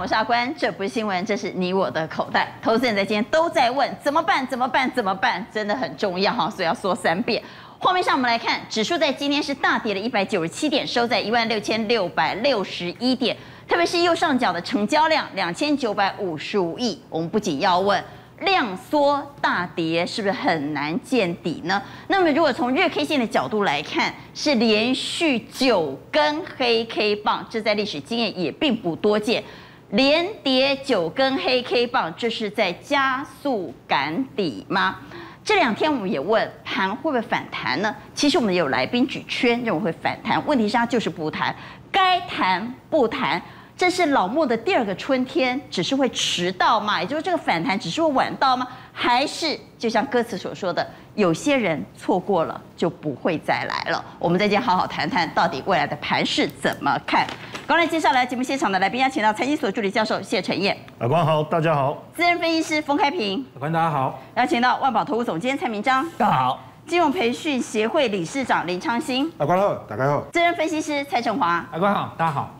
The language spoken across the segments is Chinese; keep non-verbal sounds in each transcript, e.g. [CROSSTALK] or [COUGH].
我是阿关，这不是新闻，这是你我的口袋。投资人在今天都在问怎么办？怎么办？怎么办？真的很重要哈，所以要说三遍。画面上我们来看，指数在今天是大跌了一百九十七点，收在一万六千六百六十一点。特别是右上角的成交量两千九百五十五亿，我们不仅要问量缩大跌是不是很难见底呢？那么如果从日 K 线的角度来看，是连续九根黑 K 棒，这在历史经验也并不多见。连跌九根黑 K 棒，这是在加速赶底吗？这两天我们也问盘会不会反弹呢？其实我们有来宾举圈认为会反弹，问题是它就是不弹，该弹不弹。这是老莫的第二个春天，只是会迟到吗？也就是这个反弹只是会晚到吗？还是就像歌词所说的，有些人错过了就不会再来了？我们再见，好好谈谈到底未来的盘势怎么看。刚才接下来节目现场的来宾邀请到财经所助理教授谢晨燕，老关好，大家好；资深分析师封开平，老关大家好；邀请到万宝投资总监蔡明章，大家好；金融培训协会理事长林昌兴，老关好，大家好；资深分析师蔡振华，老关好，大家好。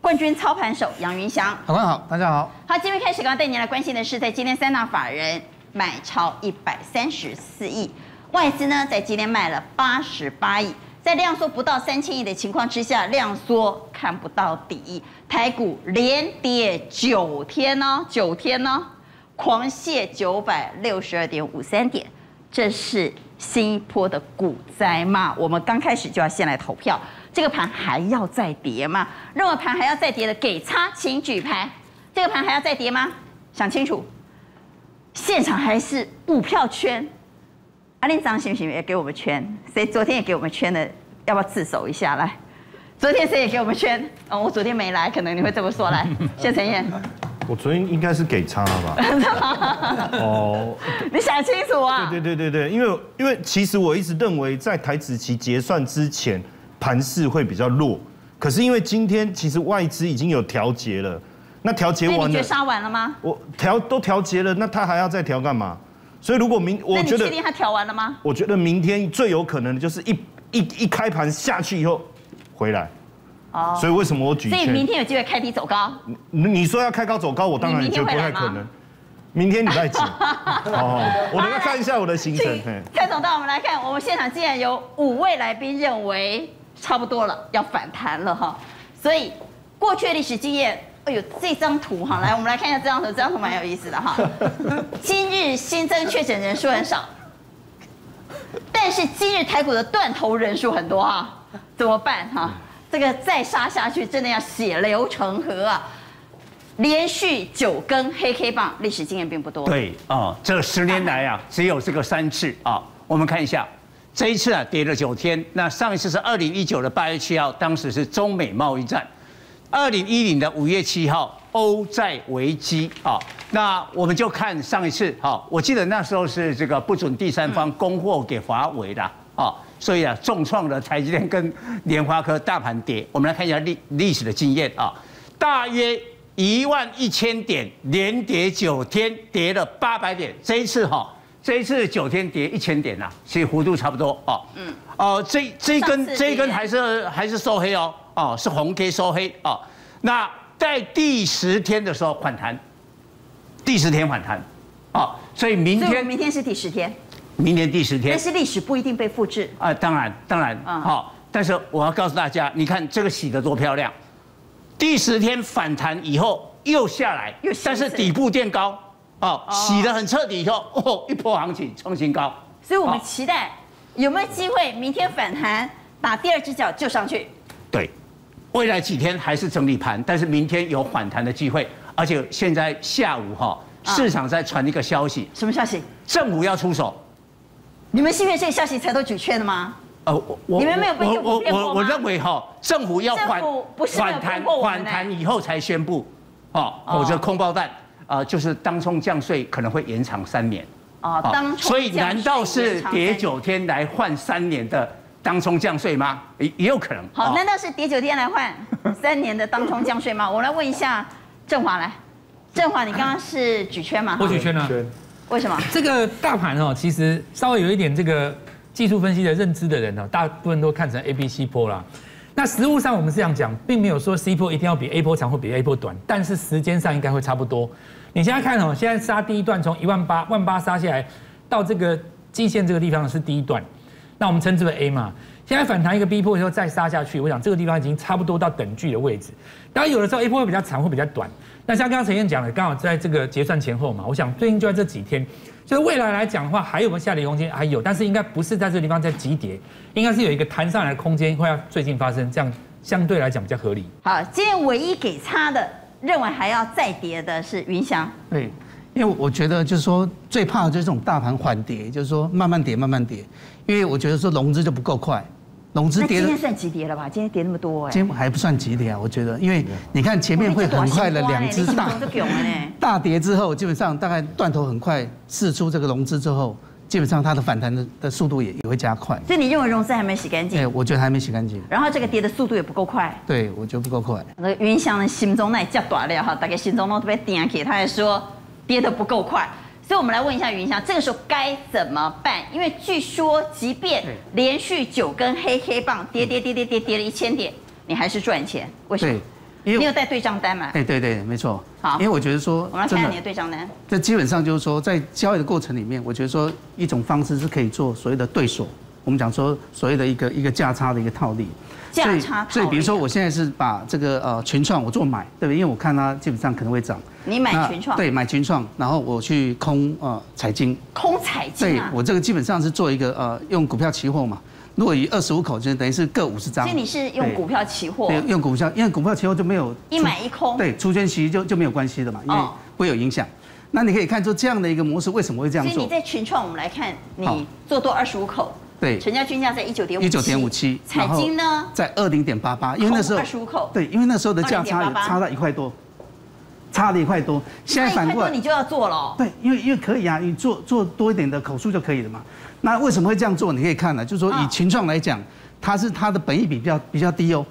冠军操盘手杨云祥，好，官好，大家好。好，今天开始，刚刚带您来关心的是，在今天三大法人买超一百三十四亿，外资呢在今天卖了八十八亿，在量缩不到三千亿的情况之下，量缩看不到底，台股连跌九天呢，九天呢，狂泻九百六十二点五三点，这是新一波的股灾吗？我们刚开始就要先来投票。这个盘还要再跌吗？认为盘还要再跌的给叉，请举牌。这个盘还要再跌吗？想清楚。现场还是五票圈。阿林长行不行？也给我们圈。谁昨天也给我们圈的？要不要自首一下？来，昨天谁也给我们圈？哦，我昨天没来，可能你会这么说。来，[LAUGHS] 谢陈燕。我昨天应该是给叉吧？[LAUGHS] 哦，你想清楚啊？对对对对对，因为因为其实我一直认为在台子期结算之前。盘势会比较弱，可是因为今天其实外资已经有调节了，那调节完了，你绝杀完了吗？我调都调节了，那他还要再调干嘛？所以如果明，我觉得确定他调完了吗？我觉得明天最有可能的就是一一一开盘下去以后回来，哦，所以为什么我举？所以明天有机会开低走高。你你说要开高走高，我当然觉得不太可能。明天礼拜几？[LAUGHS] 哦，我们来看一下我的行程。蔡总，到我们来看，我们现场竟然有五位来宾认为。差不多了，要反弹了哈，所以过去的历史经验，哎呦，这张图哈，[LAUGHS] 来我们来看一下这张图，这张图蛮有意思的哈。[LAUGHS] 今日新增确诊人数很少，但是今日台股的断头人数很多哈，怎么办哈？这个再杀下去，真的要血流成河啊！连续九根黑 K 棒，历史经验并不多。对啊，这十年来啊，[LAUGHS] 只有这个三次啊，我们看一下。这一次啊，跌了九天。那上一次是二零一九的八月七号，当时是中美贸易战；二零一零的五月七号，欧债危机啊。那我们就看上一次，哈，我记得那时候是这个不准第三方供货给华为的啊，所以啊，重创了台积电跟联发科大盘跌。我们来看一下历历史的经验啊，大约一万一千点连跌九天，跌了八百点。这一次哈。这一次九天跌一千点呐，其实幅度差不多哦。嗯。哦，这这一根这一根还是还是收黑哦，哦是红 K 收黑哦。那在第十天的时候反弹，第十天反弹，哦，所以明天明天是第十天，明天第十天。但是历史不一定被复制啊，当然当然，好，但是我要告诉大家，你看这个洗的多漂亮，第十天反弹以后又下来，又但是底部垫高。哦，洗得很彻底以后，哦，一波行情创新高，所以我们期待有没有机会明天反弹，把第二只脚救上去。对，未来几天还是整理盘，但是明天有反弹的机会，而且现在下午哈，市场在传一个消息，什么消息？政府要出手。你们是因为这个消息才都举券的吗？呃，我你们没有被政府我我认为哈，政府要反反弹反弹以后才宣布，哦，否则空包弹。啊，就是当冲降税可能会延长三年啊，当冲所以难道是跌九天来换三年的当冲降税吗？也也有可能。好，难道是跌九天来换 [LAUGHS] 三年的当冲降税吗？我来问一下振华来，振华，你刚刚是举圈吗？我举圈了。为什么？这个大盘哦，其实稍微有一点这个技术分析的认知的人哦，大部分都看成 A、B、C 波啦。那实物上我们是这样讲，并没有说 C 波一定要比 A 波长或比 A 波短，但是时间上应该会差不多。你现在看哦，现在杀第一段从一万八万八杀下来到这个基线这个地方是第一段，那我们称之为 A 嘛。现在反弹一个 B 波以后再杀下去，我想这个地方已经差不多到等距的位置。当然有的时候 A 波会比较长会比较短，那像刚刚陈燕讲的，刚好在这个结算前后嘛，我想最近就在这几天，就是未来来讲的话，还有没有下跌空间？还有，但是应该不是在这个地方在急跌，应该是有一个弹上来的空间会要最近发生，这样相对来讲比较合理。好，今天唯一给差的，认为还要再跌的是云翔。对，因为我觉得就是说最怕的就是这种大盘缓跌，就是说慢慢跌慢慢跌，因为我觉得说融资就不够快，融资跌今天算急跌了吧？今天跌那么多哎、今天还不算急跌啊，我觉得，因为你看前面会很快的两只大。大跌之后，基本上大概断头很快释出这个融资之后，基本上它的反弹的的速度也也会加快。所以你认为融资还没洗干哎，净，我觉得还没洗干净，然后这个跌的速度也不够快。对我觉得不够快。那个云翔的心中那也叫短了哈，大概心中都特别点起，他还说跌得不够快。所以我们来问一下云翔，这个时候该怎么办？因为据说，即便连续九根黑黑棒跌跌跌跌跌跌了一千点，你还是赚钱，为什么对？，因为你有带对账单吗？哎对对没错。好因为我觉得说我们来看看你的，对账单。这基本上就是说在交易的过程里面，我觉得说一种方式是可以做所谓的对锁，我们讲说所谓的一个一个价差的一个套利。价差套利所以比如说我现在是把这个呃群创我做买，对不对？因为我看它基本上可能会涨。你买群创，对，买群创，然后我去空呃彩金，空彩金对啊，我这个基本上是做一个呃用股票期货嘛，如果以二十五口就等于是各五十张。所以，你是用股票期货，对，用股票，因为股票期货就没有一出买一空，对出圈息就就没有关系的嘛，因为会有影响。那你可以看出这样的一个模式为什么会这样做？所以你在群创，我们来看你做多二十五口，对，成交均价在一九点五一九点五七，彩金呢？在二零点八八，因为那时候二十五口，对，因为那时候的价差有差到一块多，差了一块多。现在反过来，你就要做了哦。对，因为因为可以啊，你做做多一点的口数就可以了嘛。那为什么会这样做？你可以看了，就是说以嗯群创来讲，它是它的本益比比较比较低哦，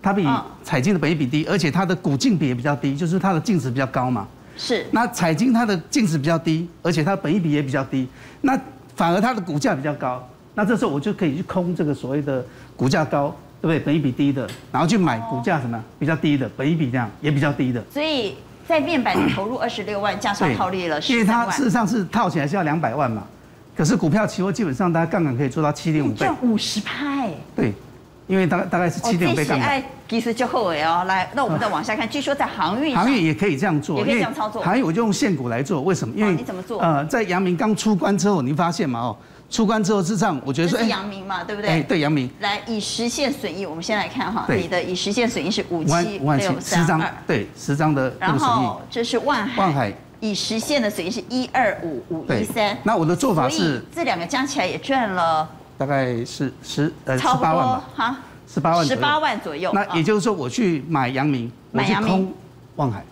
它比嗯彩金的本益比低，而且它的股净比也比较低，就是它的净值比较高嘛。是，那彩金它的净值比较低，而且它的本益比也比较低，那反而它的股价比较高，那这时候我就可以去空这个所谓的股价高，对不对？本益比低的，然后去买股价什么比较低的，本益比这样也比较低的。所以在面板你投入二十六万，加上套利了因十三万为它事，实上是套起来是要两百万嘛，可是股票期货基本上大家杠杆可以做到七点五倍赚，五十派。对，因为大概大概是七点五倍杠杆。其实就后尾哦。来，那我们再往下看，据说在航运上航运也可以这样做，也可以这样操作航运我就用现股来做，为什么？因为哦你怎么做呃，在阳明刚出关之后，你发现嘛哦，出关之后，事实上我觉得说，这是阳明嘛，对不哎，对？对，阳明来，以实现损益，我们先来看哈，你的以实现损益是五七六十张三二，，对，十张的然后，这是万海，万海以实现的损益是一二五五一三。那我的做法是这两个加起来也赚了大概是十呃十八万吧，哈，十八万左右十八。万左右。那啊也就是说，我去买阳明，我去买阳明空万海，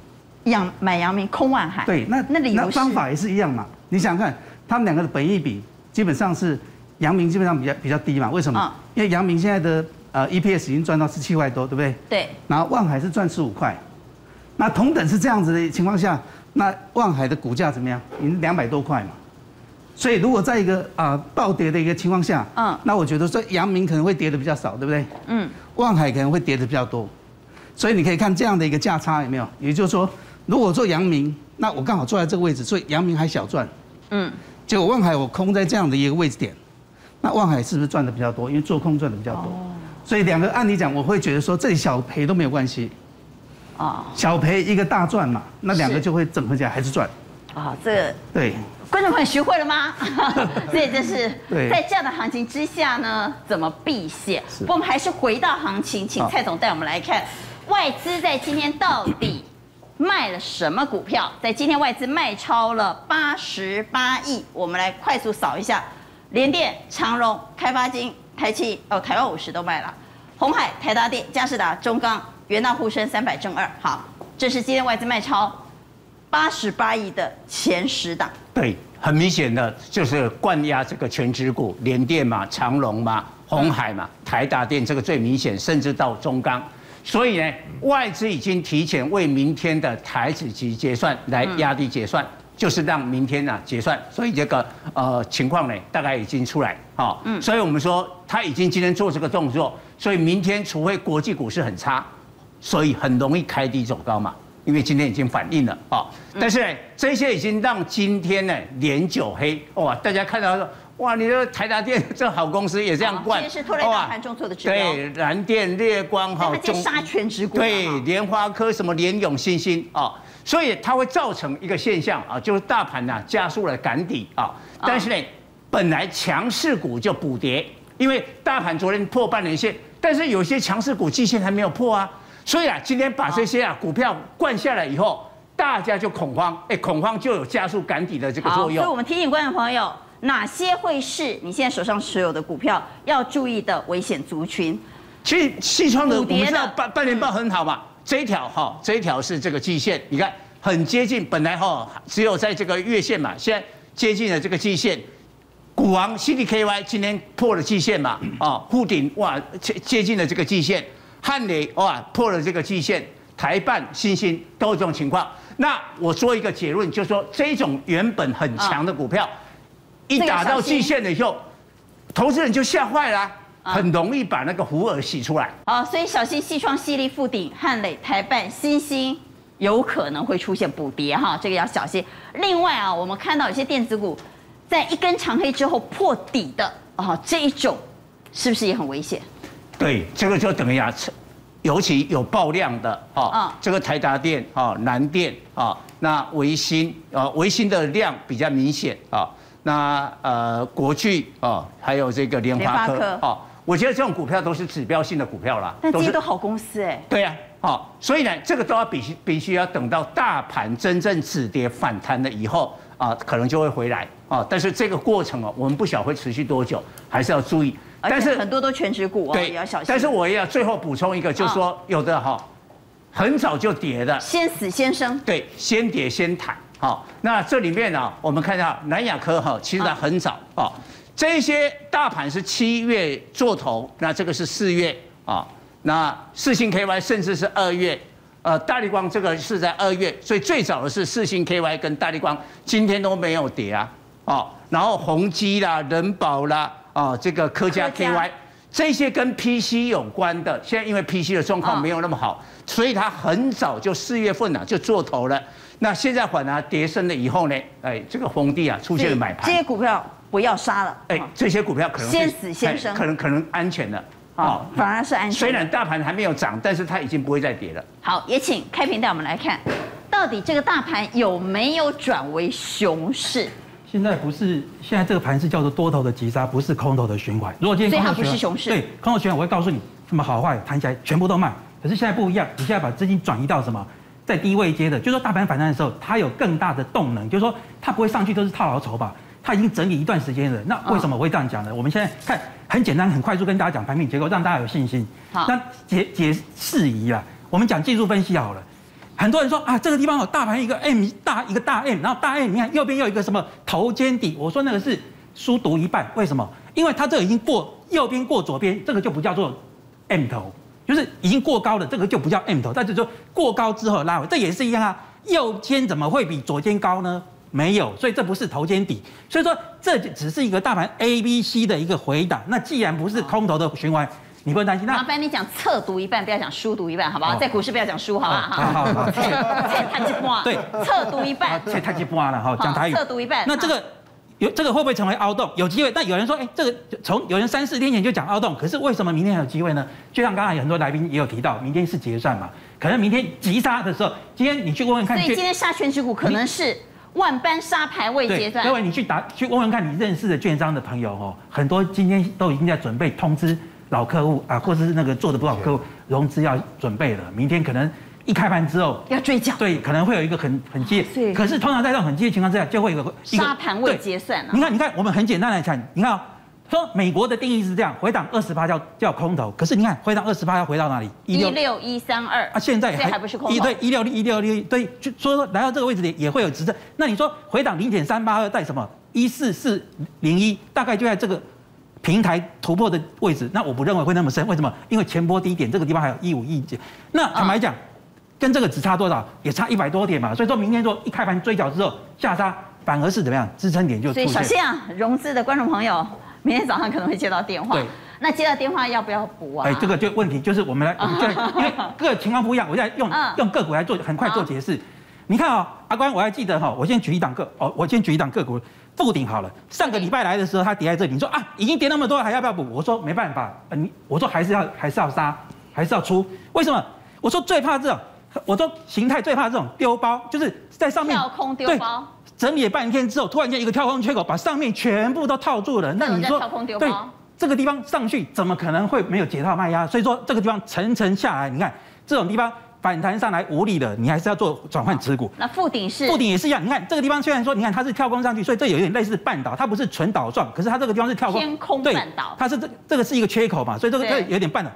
阳买阳明空万海。对，那那理由是那方法也是一样嘛。你想想看，他们两个的本益比基本上是阳明基本上比较比较低嘛？为什么嗯？因为阳明现在的呃 EPS 已经赚到十七块多，对不对？对，然后望海是赚十五块，那同等是这样子的情况下，那望海的股价怎么样？已经两百多块嘛。所以如果在一个啊、暴跌的一个情况下，嗯嗯，那我觉得说阳明可能会跌的比较少，对不对？嗯，望海可能会跌的比较多，所以你可以看这样的一个价差有没有？也就是说，如果做阳明，那我刚好坐在这个位置，所以阳明还小赚，嗯，结果望海我空在这样的一个位置点，那望海是不是赚的比较多？因为做空赚的比较多，所以两个按理讲，我会觉得说这里小赔都没有关系，啊。小赔一个大赚嘛，那两个就会整合起来还是赚。啊，这个对，观众朋友学会了吗？所 [LAUGHS] 以这是对。在这样的行情之下呢，怎么避险？不过我们还是回到行情，请蔡总带我们来看外资在今天到底卖了什么股票？在今天外资卖超了八十八亿，我们来快速扫一下：联电、长荣、开发金、台气哦，台湾五十都卖了，红海、台达电、嘉士达、中钢、元大沪深三百正二。好，这是今天外资卖超八十八亿的前十档。对，很明显的就是灌压这个全指股，联电嘛、长荣嘛、红海嘛、台达电这个最明显，甚至到中钢。所以呢，外资已经提前为明天的台子期结算来压低结算。就是让明天呢结算，所以这个呃情况呢大概已经出来，好，嗯，所以我们说他已经今天做这个动作，所以明天除非国际股市很差，所以很容易开低走高嘛，因为今天已经反映了啊，但是呢这些已经让今天呢连九黑哇，大家看到说哇，你的台达电这好公司也这样灌，这是拖累大盘重挫的指标，对，蓝电、烈光哈，它杀全指股，对，莲花科什么联永、新星啊。所以它会造成一个现象啊，就是大盘呢加速了赶底啊，但是呢，本来强势股就补跌，因为大盘昨天破半年线，但是有些强势股季线还没有破啊，所以啊，今天把这些啊股票灌下来以后，大家就恐慌，哎，恐慌就有加速赶底的这个作用。所以我们提醒观众朋友，哪些会是你现在手上持有的股票要注意的危险族群？其实西创的我们知道半半年报很好嘛。这一条哈，这一条是这个季线，你看很接近，本来哈只有在这个月线嘛，现在接近了这个季线。股王 C D K Y 今天破了季线嘛，啊，护顶哇接接近了这个季线，汉雷哇破了这个季线，台办、新兴都有这种情况。那我说一个结论，就是说这种原本很强的股票，一打到季线了以后，投资人就吓坏了。很容易把那个胡儿洗出来。好，所以小心西创、西力、富鼎、汉磊、台办、新兴有可能会出现补跌哈，这个要小心。另外啊，我们看到有些电子股在一根长黑之后破底的啊，这一种是不是也很危险？对，这个就等于啊，尤其有爆量的啊，这个台达电啊、南电啊、那维新啊，维新的量比较明显啊，那呃国巨啊，还有这个联发科啊。我觉得这种股票都是指标性的股票啦，但这些都好公司哎。对呀，好，所以呢，这个都要必须必须要等到大盘真正止跌反弹了以后啊，可能就会回来啊。但是这个过程哦，我们不晓会持续多久，还是要注意。但是很多都全指股哦，也要小心。但是我也要最后补充一个，就是说有的哈，很早就跌的，先死先生。对，先跌先弹。好，那这里面呢，我们看一下南亚科哈，其实它很早啊。这些大盘是七月做头，那这个是四月啊，那四星 KY 甚至是二月，呃，大力光这个是在二月，所以最早的是四星 KY 跟大力光，今天都没有跌啊，哦，然后宏基啦、人保啦，啊，这个科家 KY 这些跟 PC 有关的，现在因为 PC 的状况没有那么好，所以它很早就四月份啊就做头了，那现在反而跌升了以后呢，哎，这个红地啊出现了买盘，这些股票。不要杀了，哎，这些股票可能先死先生，可能可能安全了，好，反而是安全。虽然大盘还没有涨，但是它已经不会再跌了。好，也请开屏带我们来看，到底这个大盘有没有转为熊市？现在不是，现在这个盘是叫做多头的急杀，不是空头的循环。如果今天空头不是熊市，对，空头循环我会告诉你，什么好坏弹起来全部都卖。可是现在不一样，你现在把资金转移到什么，在低位接的，就是说大盘反弹的时候，它有更大的动能，就是说它不会上去都是套牢筹码。它已经整理一段时间了，那为什么我会这样讲呢？我们现在看很简单，很快速跟大家讲盘面结构，让大家有信心。好，那解解释宜啊，我们讲技术分析好了。很多人说啊，这个地方有大盘一个 M 大一个大 M，然后大 M 你看右边又一个什么头肩底，我说那个是书读一半，为什么？因为它这已经过右边过左边，这个就不叫做 M 头，就是已经过高了，这个就不叫 M 头。但是说过高之后拉回，这也是一样啊。右肩怎么会比左肩高呢？没有，所以这不是头肩底，所以说这只是一个大盘 A、B、C 的一个回档。那既然不是空头的循环，你不用担心。麻烦你讲侧读一半，不要讲书读一半，好不好？在股市不要讲书，好不好？好好好。侧太极半，对，侧读一半。侧太极半了哈，讲台语。侧读一半。那这个有这个会不会成为凹洞？有机会。但有人说，哎，这个从有人三四天前就讲凹洞，可是为什么明天还有机会呢？就像刚才很多来宾也有提到，明天是结算嘛，可能明天急杀的时候，今天你去问问看。所以今天杀全指股可能是。万般杀牌未结算。各位，你去打去问问看，你认识的券商的朋友哦，很多今天都已经在准备通知老客户啊，或者是那个做的不好客户融资要准备了。明天可能一开盘之后要追缴，对，可能会有一个很很激烈。可是通常在这种很激烈情况之下，就会有一个沙盘未结算你看，你看，我们很简单来看，你看。说美国的定义是这样，回档二十八叫叫空头，可是你看回档二十八要回到哪里？一六一三二啊，现在还还不是空头？一对一六一六六对，就说来到这个位置里也会有支撑。那你说回档零点三八二带什么？一四四零一，大概就在这个平台突破的位置。那我不认为会那么深，为什么？因为前波低点这个地方还有一五一九。那坦白讲，跟这个只差多少？也差一百多点嘛。所以说明天说一开盘追缴之后下杀，反而是怎么样？支撑点就所以出现。小心啊，融资的观众朋友，明天早上可能会接到电话。对，那接到电话要不要补啊？哎，这个就问题就是我们来，我 [LAUGHS] 们就因为各个情况不一样，我现在用嗯用个股来做，很快做解释。你看啊，阿关，我还记得哈，我先举一档个哦，我先举一档个股，富鼎好了。上个礼拜来的时候，它跌在这里，你说啊，已经跌那么多了，还要不要补？我说没办法，呃你我说还是要还是要杀，还是要出。为什么？我说最怕这种，我说形态最怕这种丢包，就是在上面跳空丢对包，整理了半天之后，突然间一个跳空缺口把上面全部都套住了。那你说跳空丢包对这个地方上去怎么可能会没有解套卖压？所以说这个地方层层下来，你看这种地方反弹上来无力的，你还是要做转换持股。那附顶是附顶也是一样，你看这个地方虽然说，你看它是跳空上去，所以这有点类似半岛，它不是纯岛状，可是它这个地方是跳空天空对半岛它是这这个是一个缺口嘛，所以这个对这有点半岛。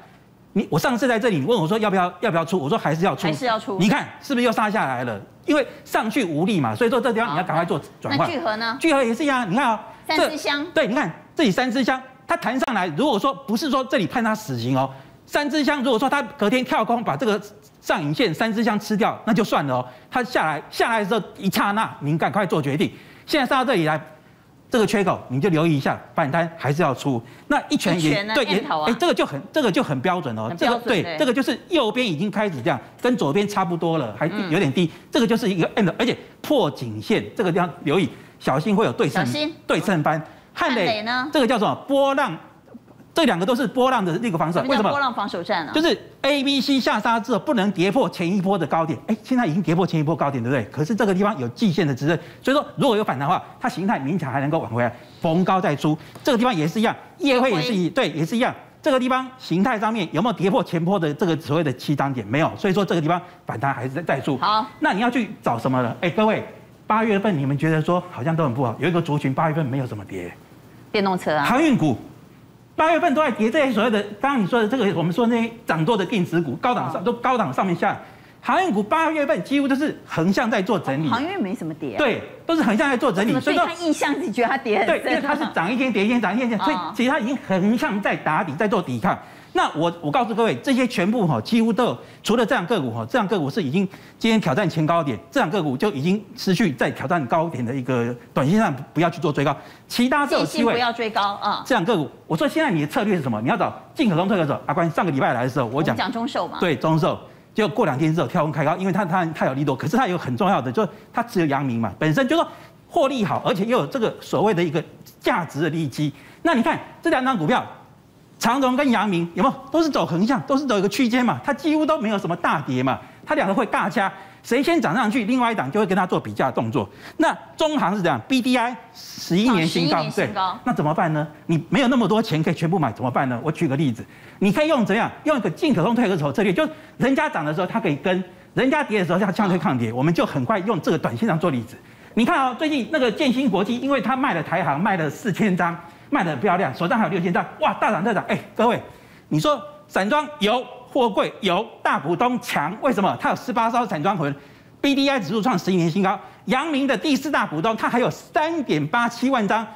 你我上次在这里，你问我说要不要要不要出，我说还是要出，还是要出你看是不是又杀下来了？因为上去无力嘛，所以说这地方你要赶快做转那换。聚合呢？聚合也是一样，你看啊、三这支香对，你看这里三支香，它弹上来，如果说不是说这里判它死刑哦，三支香如果说它隔天跳空把这个上影线三支香吃掉，那就算了哦。它下来下来的时候一刹那，您赶快做决定。现在杀到这里来，这个缺口你就留意一下，反弹还是要出。那一拳也一拳呢对，也哎，这个就很这个就很标准哦很。这个对对，这个就是右边已经开始这样，跟左边差不多了，还嗯有点低。这个就是一个 end，而且破颈线，这个地方留意，小心会有对称对称翻。汉汉磊呢这个叫做波浪？这两个都是波浪的那个防守，为什么波？浪防守战啊？就是 A、B、C 下杀之后不能跌破前一波的高点，哎，现在已经跌破前一波高点，对不对？可是这个地方有季线的支撑，所以说如果有反弹的话，它形态勉强还能够挽回来，逢高再出。这个地方也是一样，业会也是一对，也是一样。这个地方形态上面有没有跌破前波的这个所谓的七档点？没有，所以说这个地方反弹还是在在出。好，那你要去找什么呢？哎，各位，八月份你们觉得说好像都很不好，有一个族群八月份没有怎么跌。电动车啊，航运股八月份都在跌，这些所谓的刚刚你说的这个，我们说那些涨多的电子股，高档上都高档上面下来，航运股八月份几乎都是横向在做整理，航运没什么跌啊。对，都是横向在做整理，所以说它印象是觉得它跌很对，因为？它是涨一天跌一天，涨一天跌，所以哦其实它已经横向在打底，在做抵抗。那我我告诉各位，这些全部哈几乎都有，除了这样个股哈，这样个股是已经今天挑战前高点，这样个股就已经失去在挑战高点的一个短线上不要去做追高，其他都有机会。不要追高啊。这样个股，我说现在你的策略是什么？你要找进可攻退可守。阿关上个礼拜来的时候，我讲讲中寿嘛，对中寿，结果过两天之后跳空开高，因为它它它有利多，可是它有很重要的，就是它只有阳明嘛，本身就说获利好，而且又有这个所谓的一个价值的利基。那你看这两张股票，长荣跟阳明有没有都是走横向，都是走一个区间嘛，它几乎都没有什么大跌嘛，它两个会尬掐，谁先涨上去，另外一档就会跟它做比价动作。那中航是这样，BDI 十一年新11高对，那怎么办呢？你没有那么多钱可以全部买，怎么办呢？我举个例子，你可以用怎样？用一个进可攻退可守策略，就是人家涨的时候它可以跟，人家跌的时候它相对抗跌，我们就很快用这个短线上做例子。你看啊、最近那个建新国际，因为它卖了台行，卖了四千张，卖的很漂亮，手上还有六千张，哇，大涨特涨！哎，各位，你说散装有，货柜有，大股东强，为什么？它有十八艘散装轮，BDI 指数创十一年新高，阳明的第四大股东，它还有三点八七万张，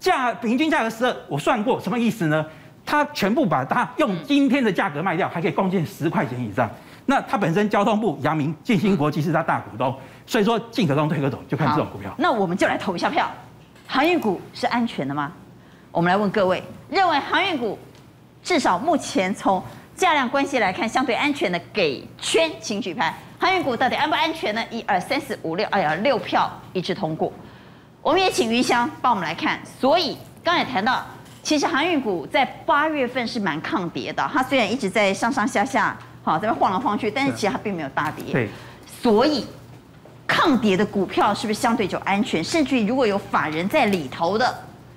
价平均价格十二，我算过，什么意思呢？它全部把它用今天的价格卖掉，还可以贡献十块钱以上。那它本身交通部、阳明、建新国际是它大股东，所以说进可攻退可守，就看这种股票。那我们就来投一下票，航运股是安全的吗？我们来问各位，认为航运股至少目前从价量关系来看，相对安全的给圈，请举牌。航运股到底安不安全呢？一二三四五六，哎呀，六票一致通过。我们也请余香帮我们来看。所以刚才也谈到，其实航运股在八月份是蛮抗跌的，它虽然一直在上上下下，好这边晃来晃去，但是其实它并没有大跌。对，所以抗跌的股票是不是相对就安全？甚至于如果有法人在里头的，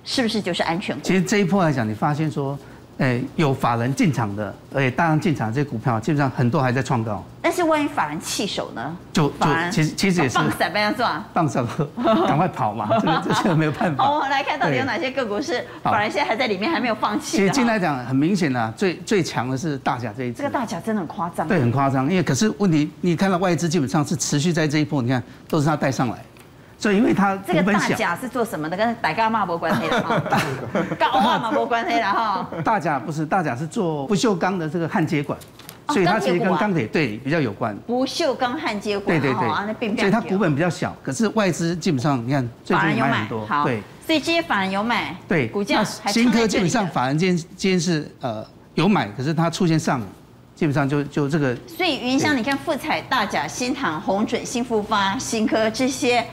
是不是就是安全股？其实这一波来讲，你发现说，哎，有法人进场的，而且大量进场的这些股票，基本上很多还在创高，但是万一法人弃守呢？就就其实其实也是放散不要做啊。[LAUGHS] 放手，赶快跑嘛，这个这个没有办好，我法。们来看到底有哪些个股是法人现在还在里面还没有放弃其实。进来讲，很明显的，最最强的是大甲这一支这个。大甲真的很夸张。对，很夸张，因为可是问题，你看到外资基本上是持续在这一波，你看都是他带上来，所以因为他这个大甲是做什么的？跟大家骂没关系的 [LAUGHS] 哈，跟欧亚嘛没关系的哈。大甲不是大甲是做不锈钢的这个焊接管，所以它其实跟钢铁对比较有关。不锈钢焊接管，对对对所以它股本比较小，可是外资基本上你看最近买很多，好，对所以这些法人有买，对。股价新科基本上的法人今天今天是呃有买，可是它出现上，基本上就就这个所以云香，你看富彩、大甲、新塘、红准、新复发、新科这些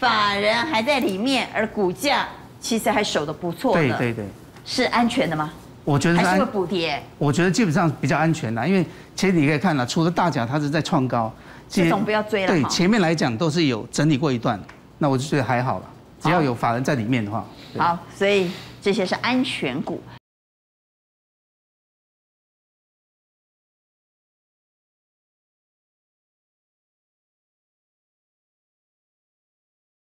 法人还在里面，而股价其实还守得不错的，对对对，是安全的吗？我觉得是安还是会补跌？我觉得基本上比较安全啦，因为其实你可以看到，除了大甲它是在创高，这种不要追了对，前面来讲都是有整理过一段，那我就觉得还好了，只要有法人在里面的话。好，所以这些是安全股。